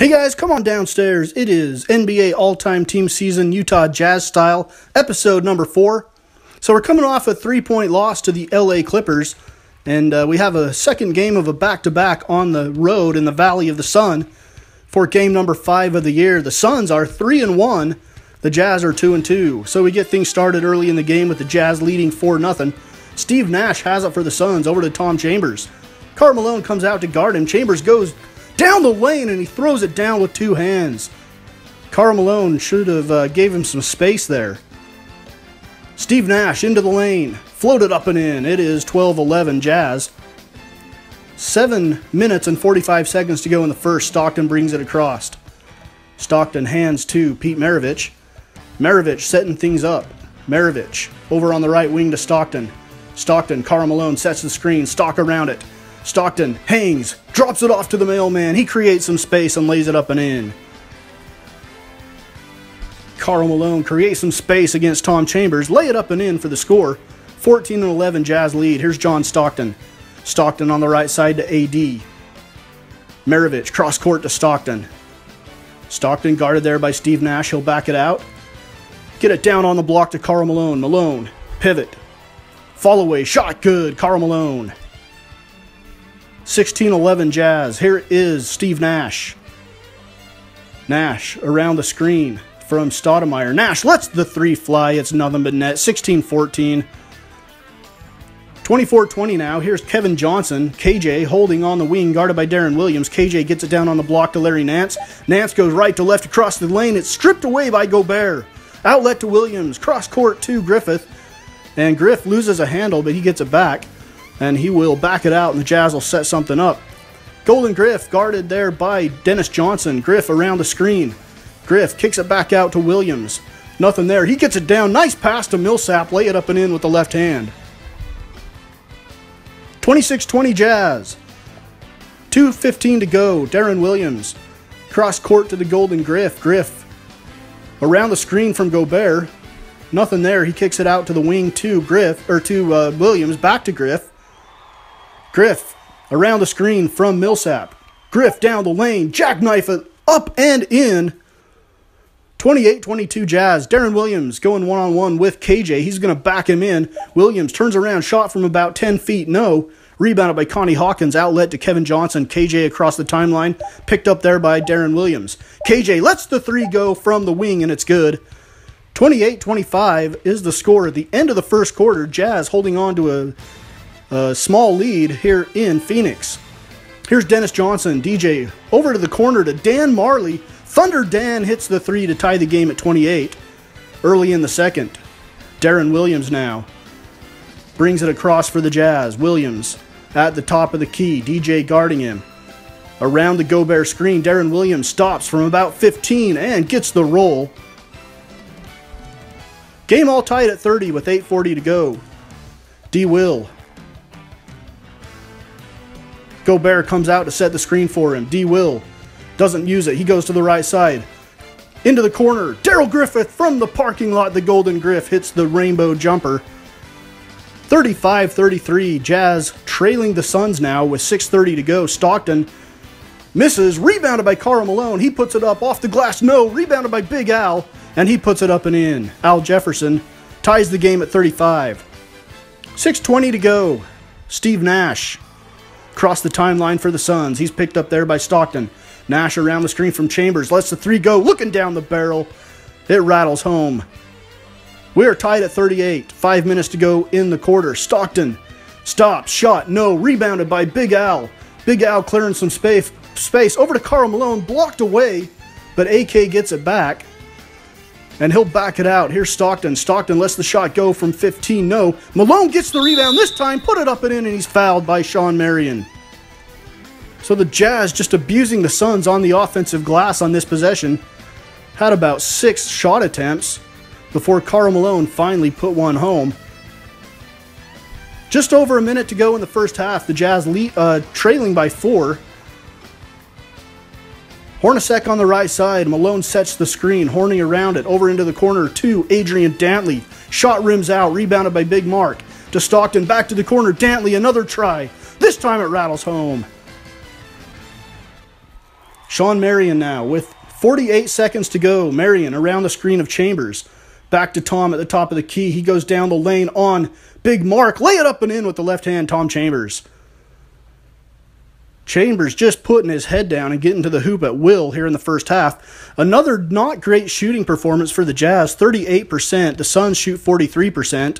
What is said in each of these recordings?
Hey guys, come on downstairs. It is NBA All Time Team Season Utah Jazz Style, episode number four. So we're coming off a three point loss to the LA Clippers, and uh, we have a second game of a back to back on the road in the Valley of the Sun for game number five of the year. The Suns are three and one, the Jazz are two and two. So we get things started early in the game with the Jazz leading four nothing. Steve Nash has it for the Suns over to Tom Chambers. Karl Malone comes out to guard him. Chambers goes down the lane and he throws it down with two hands. Karl Malone should have uh, gave him some space there. Steve Nash into the lane, floated up and in. It is 12-11 Jazz. Seven minutes and 45 seconds to go in the first. Stockton brings it across. Stockton hands to Pete Maravich. Maravich setting things up. Maravich over on the right wing to Stockton. Stockton, Karl Malone sets the screen, stock around it. Stockton hangs, drops it off to the mailman. He creates some space and lays it up and in. Karl Malone creates some space against Tom Chambers, lay it up and in for the score. 14 and 11 Jazz lead. Here's John Stockton. Stockton on the right side to AD. Maravich cross court to Stockton. Stockton guarded there by Steve Nash. He'll back it out. Get it down on the block to Karl Malone. Malone, pivot. Fall away, shot good. Karl Malone. 1611 Jazz. Here is Steve Nash. Nash around the screen from Stoudemire. Nash lets the three fly. It's nothing but net. 16 14. 24 20 now. Here's Kevin Johnson. KJ holding on the wing, guarded by Deron Williams. KJ gets it down on the block to Larry Nance. Nance goes right to left across the lane. It's stripped away by Gobert. Outlet to Williams. Cross court to Griffith. And Griff loses a handle, but he gets it back and he will back it out, and the Jazz will set something up. Golden Griff guarded there by Dennis Johnson. Griff around the screen. Griff kicks it back out to Williams. Nothing there. He gets it down. Nice pass to Millsap. Lay it up and in with the left hand. 26 20 Jazz. 2.15 to go. Deron Williams. Cross court to the Golden Griff. Griff around the screen from Gobert. Nothing there. He kicks it out to the wing to Griff, or to uh, Williams. Back to Griff. Griff around the screen from Millsap. Griff down the lane, jackknife it up and in. 28 22 Jazz. Deron Williams going one on one with KJ. He's going to back him in. Williams turns around, shot from about 10 feet. No. Rebounded by Connie Hawkins. Outlet to Kevin Johnson. KJ across the timeline. Picked up there by Deron Williams. KJ lets the three go from the wing, and it's good. 28 25 is the score at the end of the first quarter. Jazz holding on to a a small lead here in Phoenix. Here's Dennis Johnson, DJ, over to the corner to Dan Majerle. Thunder Dan hits the three to tie the game at 28 early in the second. Deron Williams now brings it across for the Jazz. Williams at the top of the key, DJ guarding him. Around the Gobert screen, Deron Williams stops from about 15 and gets the roll. Game all tied at 30 with 8.40 to go. D. Will Gobert comes out to set the screen for him. D. Will doesn't use it. He goes to the right side. Into the corner. Darrell Griffith from the parking lot. The Golden Griff hits the rainbow jumper. 35 33. Jazz trailing the Suns now with 6.30 to go. Stockton misses. Rebounded by Karl Malone. He puts it up off the glass. No. Rebounded by Big Al. And he puts it up and in. Al Jefferson ties the game at 35. 6.20 to go. Steve Nash Across the timeline for the Suns. He's picked up there by Stockton. Nash around the screen from Chambers. Lets the three go. Looking down the barrel. It rattles home. We are tied at 38. Five minutes to go in the quarter. Stockton stops. Shot. No. Rebounded by Big Al. Big Al clearing some space. Space over to Karl Malone. Blocked away. But AK gets it back and he'll back it out. Here's Stockton. Stockton lets the shot go from 15. No. Malone gets the rebound this time, put it up and in, and he's fouled by Shawn Marion. So the Jazz just abusing the Suns on the offensive glass on this possession. Had about six shot attempts before Karl Malone finally put one home. Just over a minute to go in the first half. The Jazz lead, uh, trailing by four. Hornacek on the right side. Malone sets the screen. Horny around it. Over into the corner to Adrian Dantley. Shot rims out. Rebounded by Big Mark. To Stockton. Back to the corner. Dantley. Another try. This time it rattles home. Shawn Marion now with 48 seconds to go. Marion around the screen of Chambers. Back to Tom at the top of the key. He goes down the lane on Big Mark. Lay it up and in with the left hand, Tom Chambers. Chambers just putting his head down and getting to the hoop at will here in the first half. Another not great shooting performance for the Jazz 38%. The Suns shoot 43%.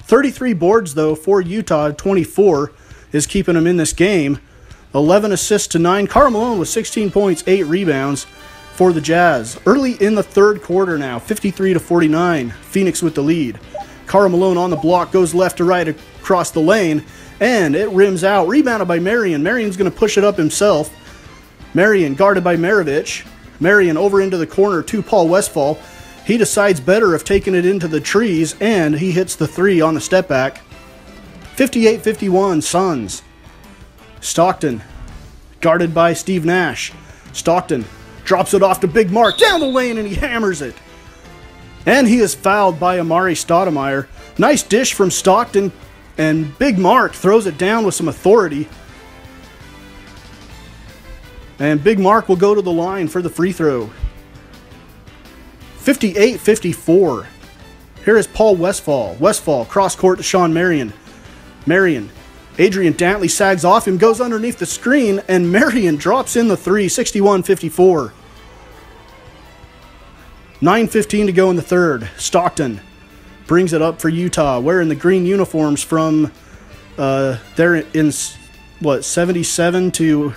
33 boards, though, for Utah, 24 is keeping them in this game. 11 assists to 9. Karl Malone with 16 points, 8 rebounds for the Jazz. Early in the third quarter now, 53 to 49. Phoenix with the lead. Karl Malone on the block goes left to right across the lane, and it rims out. Rebounded by Marion. Marion's going to push it up himself. Marion guarded by Maravich. Marion over into the corner to Paul Westphal. He decides better of taking it into the trees, and he hits the three on the step back. 58 51, Suns. Stockton, guarded by Steve Nash. Stockton drops it off to Big Mark down the lane, and he hammers it. And he is fouled by Amar'e Stoudemire. Nice dish from Stockton, and Big Mark throws it down with some authority. And Big Mark will go to the line for the free throw. 58 54. Here is Paul Westphal. Westphal cross court to Shawn Marion. Marion. Adrian Dantley sags off him, goes underneath the screen, and Marion drops in the three, 61 54. 9.15 to go in the third. Stockton brings it up for Utah, wearing the green uniforms from uh, they're in what 77 to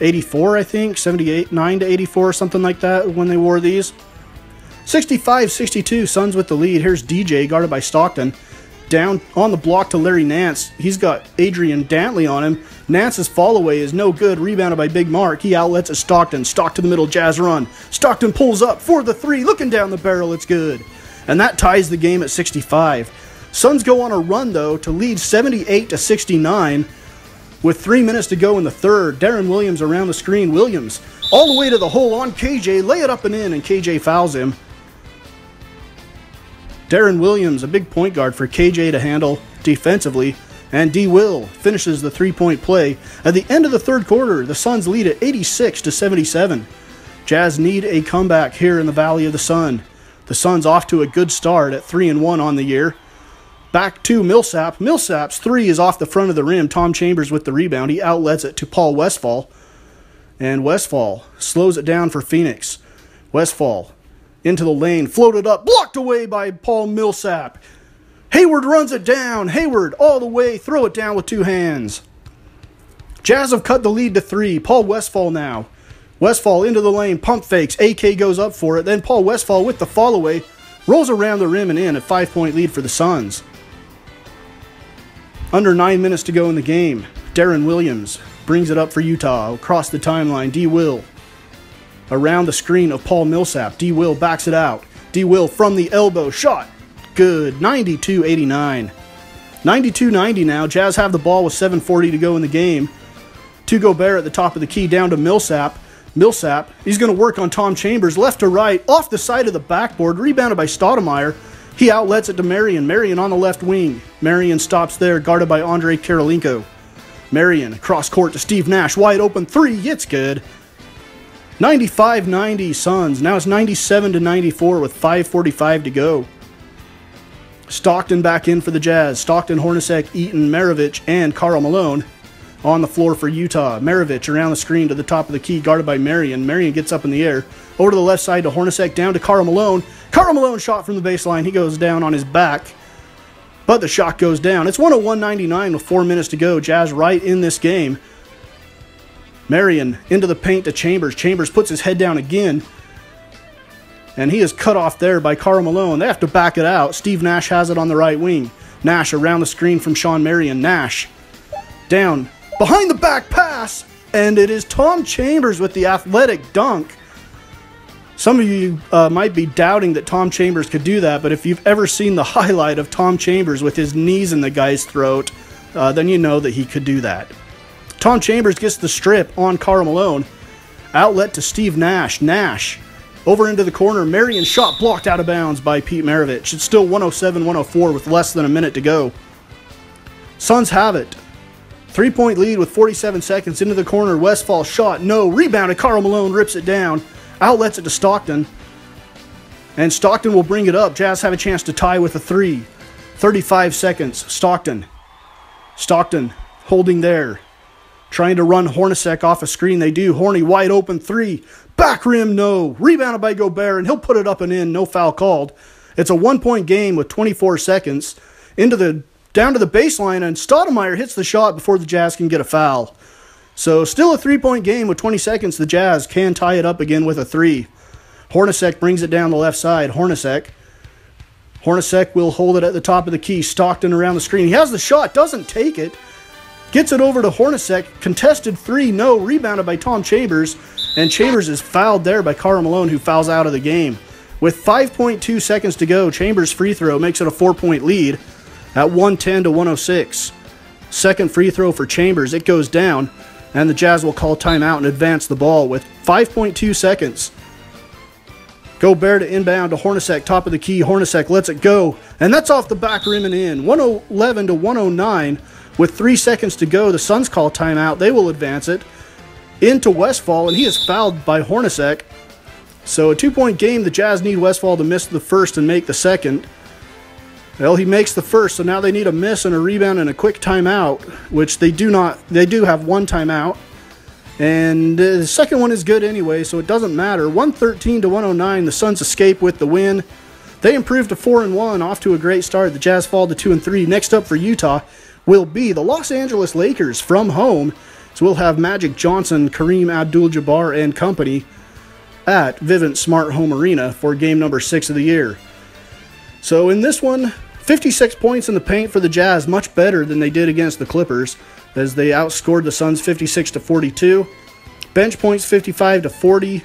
84, I think, 78, 9 to 84, something like that when they wore these. 65 62, Suns with the lead. Here's DJ, guarded by Stockton down on the block to Larry Nance. He's got Adrian Dantley on him. Nance's fall away is no good. Rebounded by Big Mark. He outlets at Stockton. Stock to the middle, Jazz run. Stockton pulls up for the three. Looking down the barrel, it's good. And that ties the game at 65. Suns go on a run though to lead 78 to 69 with three minutes to go in the third. Deron Williams around the screen. Williams all the way to the hole on KJ. Lay it up and in, and KJ fouls him. Deron Williams, a big point guard for KJ to handle defensively, and D. Will finishes the three-point play. At the end of the third quarter, the Suns lead at 86 to 77. Jazz need a comeback here in the Valley of the Sun. The Suns off to a good start at 3 and 1 on the year. Back to Millsap. Millsap's three is off the front of the rim. Tom Chambers with the rebound. He outlets it to Paul Westphal. And Westphal slows it down for Phoenix. Westphal into the lane, floated up, blocked away by Paul Millsap. Hayward runs it down. Hayward all the way, throw it down with two hands. Jazz have cut the lead to three. Paul Westphal now. Westphal into the lane, pump fakes. AK goes up for it. Then Paul Westphal with the fall away rolls around the rim and in. A five point lead for the Suns. Under nine minutes to go in the game. Deron Williams brings it up for Utah across the timeline. D. Will around the screen of Paul Millsap. D. Will backs it out. D. Will from the elbow shot. Good. 92 89. 92 90 now. Jazz have the ball with 7.40 to go in the game. To Gobert at the top of the key down to Millsap. Millsap, he's going to work on Tom Chambers left to right, off the side of the backboard, rebounded by Stoudemire. He outlets it to Marion. Marion on the left wing. Marion stops there, guarded by Andre Kirilenko. Marion cross court to Steve Nash, wide open three. It's good. 95 90 Suns. Now it's 97 to 94 with 5.45 to go. Stockton back in for the Jazz. Stockton, Hornacek, Eaton, Maravich, and Karl Malone on the floor for Utah. Maravich around the screen to the top of the key, guarded by Marion. Marion gets up in the air. Over to the left side to Hornacek, down to Karl Malone. Karl Malone shot from the baseline. He goes down on his back, but the shot goes down. It's 101.99 with four minutes to go. Jazz right in this game. Marion into the paint to Chambers. Chambers puts his head down again. And he is cut off there by Karl Malone. They have to back it out. Steve Nash has it on the right wing. Nash around the screen from Shawn Marion. Nash down behind the back pass. And it is Tom Chambers with the athletic dunk. Some of you uh, might be doubting that Tom Chambers could do that, but if you've ever seen the highlight of Tom Chambers with his knees in the guy's throat, uh, then you know that he could do that. Tom Chambers gets the strip on Karl Malone. Outlet to Steve Nash. Nash over into the corner. Marion shot blocked out of bounds by Pete Maravich. It's still 107 104 with less than a minute to go. Suns have it. Three point lead with 47 seconds into the corner. Westphal shot, no. Rebounded. Karl Malone rips it down. Outlets it to Stockton. And Stockton will bring it up. Jazz have a chance to tie with a three. 35 seconds. Stockton. Stockton holding there. Trying to run Hornacek off a screen. They do. Horny wide open three. Back rim, no. Rebounded by Gobert, and he'll put it up and in. No foul called. It's a one point game with 24 seconds. Into the down to the baseline, and Stoudemire hits the shot before the Jazz can get a foul. So still a three point game with 20 seconds. The Jazz can tie it up again with a three. Hornacek brings it down the left side. Hornacek. Hornacek will hold it at the top of the key. Stockton around the screen. He has the shot, doesn't take it. Gets it over to Hornacek. Contested three, no. Rebounded by Tom Chambers. And Chambers is fouled there by Karl Malone, who fouls out of the game. With 5.2 seconds to go, Chambers' free throw makes it a four point lead at 110 to 106. Second free throw for Chambers. It goes down, and the Jazz will call timeout and advance the ball with 5.2 seconds. Gobert to inbound to Hornacek, top of the key. Hornacek lets it go, and that's off the back rim and in. 111 to 109 with three seconds to go. The Suns call timeout. They will advance it into Westphal, and he is fouled by Hornacek. So a two-point game. The Jazz need Westphal to miss the first and make the second. Well, he makes the first, so now they need a miss and a rebound and a quick timeout, which they do not. They do have one timeout. And the second one is good anyway, so it doesn't matter. 113 to 109, the Suns escape with the win. They improved to 4 and 1, off to a great start. The Jazz fall to 2 and 3. Next up for Utah will be the Los Angeles Lakers from home. So we'll have Magic Johnson, Kareem Abdul Jabbar, and company at Vivint Smart Home Arena for game number six of the year. So in this one, 56 points in the paint for the Jazz, much better than they did against the Clippers, as they outscored the Suns 56 to 42. Bench points 55 to 40.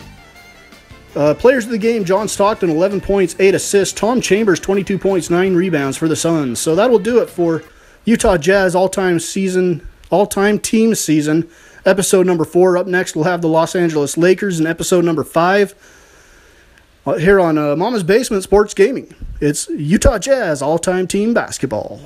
Uh, players of the game: John Stockton 11 points, 8 assists. Tom Chambers 22 points, 9 rebounds for the Suns. So that will do it for Utah Jazz all-time season, all-time team season. Episode number four. Up next, we'll have the Los Angeles Lakers in episode number five. Uh, here on uh, Mama's Basement Sports Gaming. It's Utah Jazz all time team basketball.